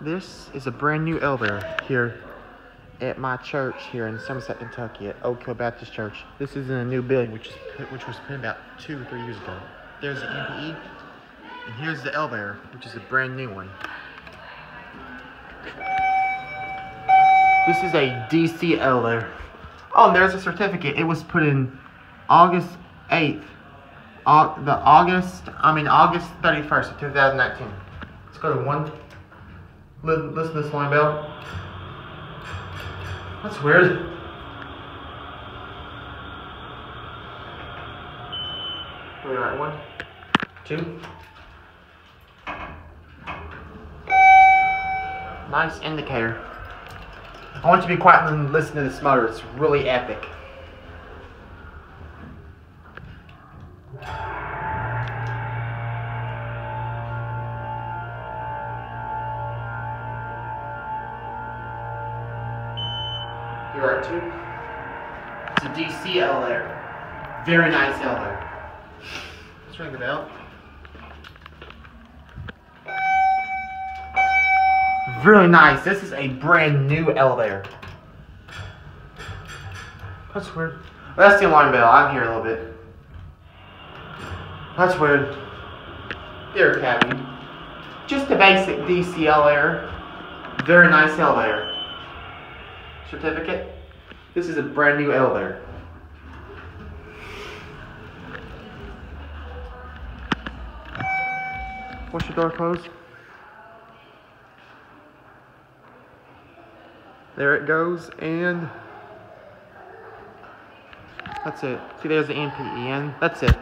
This is a brand new elevator here at my church here in Somerset, Kentucky at Oak Hill Baptist Church. This is in a new building which is which was put in about two or three years ago. There's the MPE, and here's the elevator, which is a brand new one. This is a DC elevator. Oh, there's a certificate. It was put in August 8th. Au- the August, I mean August 31st of 2019. Let's go to one. Li- Listen to this line bell. That's weird. Wait, right, one, two. Nice indicator. I want you to be quiet and listen to this motor. It's really epic. You are too. It's a DC elevator. Very nice elevator. Let's ring the bell. Really nice. This is a brand new elevator. That's weird. That's the alarm bell. I'm here a little bit. That's weird. There, cabin. Just a basic DCL elevator. Very nice elevator. Certificate. This is a brand new elevator. What's your door closed? There it goes, and that's it. See, there's the NPEN. That's it.